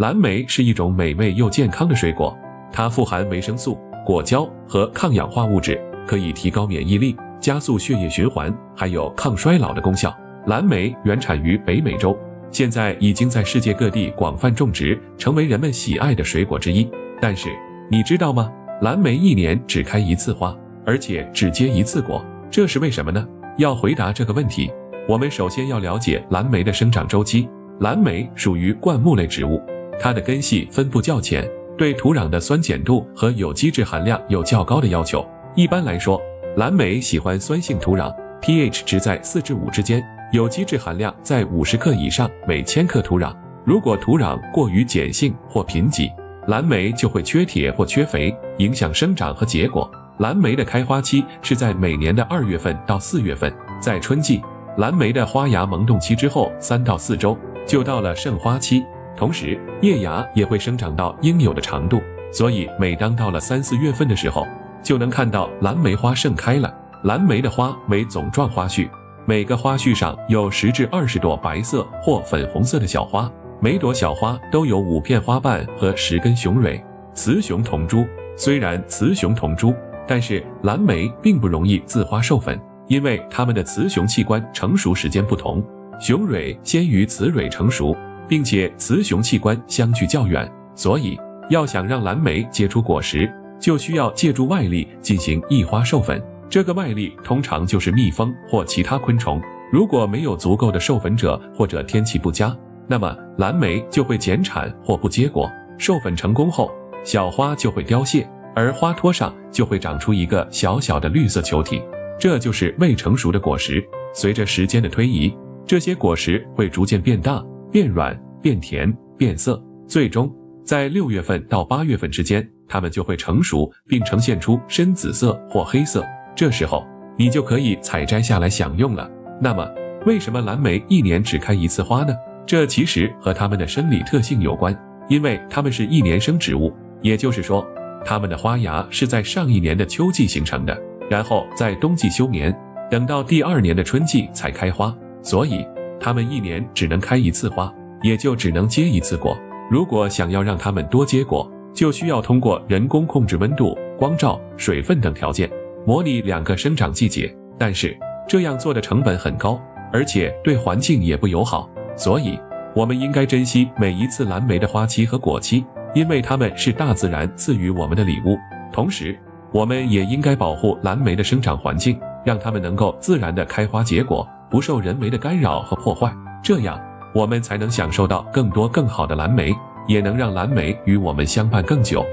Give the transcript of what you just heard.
蓝莓是一种美味又健康的水果，它富含维生素、果胶和抗氧化物质，可以提高免疫力、加速血液循环，还有抗衰老的功效。蓝莓原产于北美洲，现在已经在世界各地广泛种植，成为人们喜爱的水果之一。但是你知道吗？蓝莓一年只开一次花，而且只结一次果，这是为什么呢？要回答这个问题，我们首先要了解蓝莓的生长周期。蓝莓属于灌木类植物。它的根系分布较浅，对土壤的酸碱度和有机质含量有较高的要求。一般来说，蓝莓喜欢酸性土壤，pH 值在四至五之间，有机质含量在五十克以上每千克土壤。如果土壤过于碱性或贫瘠，蓝莓就会缺铁或缺肥，影响生长和结果。蓝莓的开花期是在每年的二月份到四月份，在春季，蓝莓的花芽萌动期之后三到四周就到了盛花期。同时，叶芽也会生长到应有的长度，所以每当到了三四月份的时候，就能看到蓝莓花盛开了。蓝莓的花为总状花序，每个花序上有十至二十朵白色或粉红色的小花，每朵小花都有五片花瓣和十根雄蕊。雌雄同株，虽然雌雄同株，但是蓝莓并不容易自花授粉，因为它们的雌雄器官成熟时间不同，雄蕊先于雌蕊成熟。并且雌雄器官相距较远，所以要想让蓝莓结出果实，就需要借助外力进行异花授粉。这个外力通常就是蜜蜂或其他昆虫。如果没有足够的授粉者，或者天气不佳，那么蓝莓就会减产或不结果。授粉成功后，小花就会凋谢，而花托上就会长出一个小小的绿色球体，这就是未成熟的果实。随着时间的推移，这些果实会逐渐变大。变软、变甜、变色，最终在六月份到八月份之间，它们就会成熟并呈现出深紫色或黑色。这时候你就可以采摘下来享用了。那么，为什么蓝莓一年只开一次花呢？这其实和它们的生理特性有关，因为它们是一年生植物，也就是说，它们的花芽是在上一年的秋季形成的，然后在冬季休眠，等到第二年的春季才开花，所以。它们一年只能开一次花，也就只能结一次果。如果想要让它们多结果，就需要通过人工控制温度、光照、水分等条件，模拟两个生长季节。但是这样做的成本很高，而且对环境也不友好。所以，我们应该珍惜每一次蓝莓的花期和果期，因为它们是大自然赐予我们的礼物。同时，我们也应该保护蓝莓的生长环境，让它们能够自然的开花结果。不受人为的干扰和破坏，这样我们才能享受到更多更好的蓝莓，也能让蓝莓与我们相伴更久。